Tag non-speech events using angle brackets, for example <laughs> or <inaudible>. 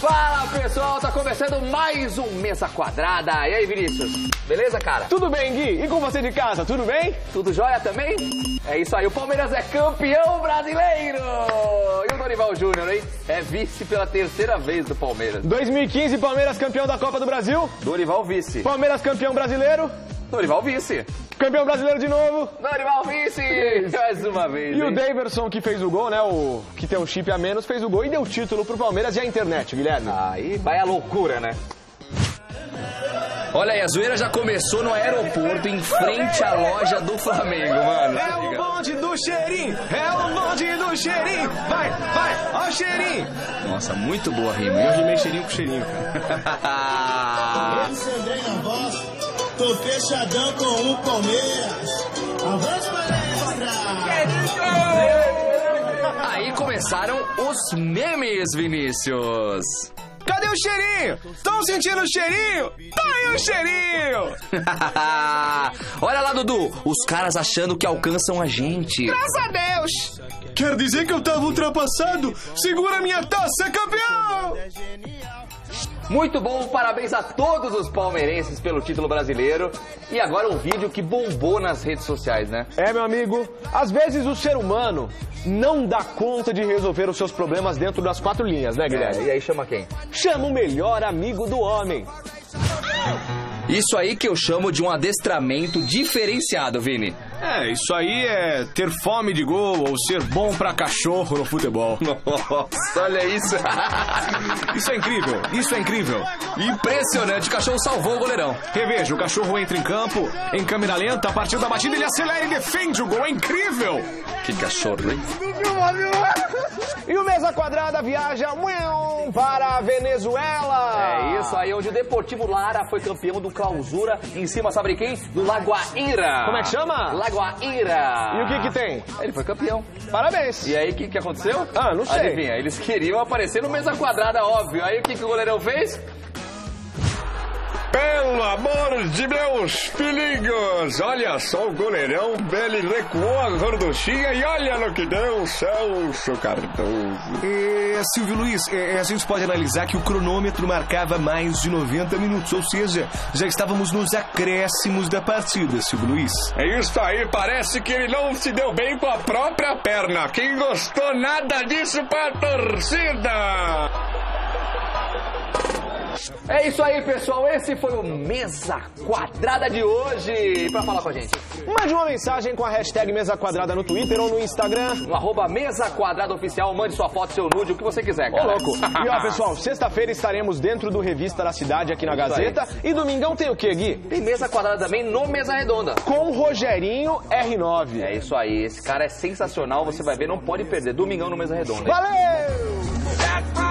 Fala pessoal, tá começando mais um Mesa Quadrada. E aí, Vinícius? Beleza, cara? Tudo bem, Gui? E com você de casa, tudo bem? Tudo jóia também? É isso aí, o Palmeiras é campeão brasileiro! E o Dorival Júnior, hein? É vice pela terceira vez do Palmeiras. 2015, Palmeiras campeão da Copa do Brasil. Dorival vice. Palmeiras campeão brasileiro. Dorival vice. Campeão brasileiro de novo. Dorival vice! <laughs> Mais uma vez. E o hein? Daverson, que fez o gol, né? O que tem um chip a menos, fez o gol e deu título pro Palmeiras e a internet, Guilherme. Aí vai a loucura, né? Olha aí, a zoeira já começou no aeroporto, em frente à loja do Flamengo, mano. É o bonde do cheirinho, é o bonde do cheirinho. Vai, vai, ó o cheirinho. Nossa, muito boa a rima. Eu rimei cheirinho com cheirinho, cara. <laughs> Tô fechadão com o Palmeiras. Avança palestra! Aí começaram os memes, Vinícius. Cadê o cheirinho? Estão sentindo o cheirinho? Tá aí o cheirinho. <laughs> Olha lá, Dudu, os caras achando que alcançam a gente. Graças a Deus. Quer dizer que eu tava ultrapassado? Segura minha taça, campeão! Muito bom, parabéns a todos os palmeirenses pelo título brasileiro. E agora um vídeo que bombou nas redes sociais, né? É, meu amigo, às vezes o ser humano não dá conta de resolver os seus problemas dentro das quatro linhas, né, Guilherme? É, e aí chama quem? Chama o melhor amigo do homem. Isso aí que eu chamo de um adestramento diferenciado, Vini. É, isso aí é ter fome de gol ou ser bom pra cachorro no futebol. <laughs> Nossa, olha isso. <laughs> Isso é incrível, isso é incrível. Impressionante, o cachorro salvou o goleirão. Reveja, o cachorro entra em campo, em câmera lenta, a partir da batida ele acelera e defende o gol, é incrível! Que cachorro, hein? <laughs> E o Mesa Quadrada viaja para a Venezuela. É isso aí, onde o Deportivo Lara foi campeão do Clausura em cima, sabe quem? Do Lagoaíra. Como é que chama? Lagoaíra. E o que que tem? Ele foi campeão. Parabéns. E aí, o que, que aconteceu? Ah, não sei. Adivinha, eles queriam aparecer no Mesa Quadrada, óbvio. Aí, o que, que o goleirão fez? De meus filhinhos! Olha só o goleirão, ele recuou a gorduchinha e olha no que deu, Celso Cardoso. É, Silvio Luiz, é, a gente pode analisar que o cronômetro marcava mais de 90 minutos, ou seja, já estávamos nos acréscimos da partida, Silvio Luiz. É isso aí, parece que ele não se deu bem com a própria perna. Quem gostou nada disso pra torcida? É isso aí, pessoal. Esse foi o Mesa Quadrada de hoje. Pra falar com a gente, Mande uma mensagem com a hashtag Mesa Quadrada no Twitter ou no Instagram. no arroba Mesa Quadrada Oficial, mande sua foto, seu nude, o que você quiser, Ô, cara. louco. E ó, pessoal, <laughs> sexta-feira estaremos dentro do Revista da Cidade aqui na Isso aí. Gazeta. E domingão tem o quê, Gui? Tem Mesa Quadrada também no Mesa Redonda. Com Rogerinho R9. É isso aí, esse cara é sensacional, você vai ver, não pode perder. Domingão no Mesa Redonda. Valeu!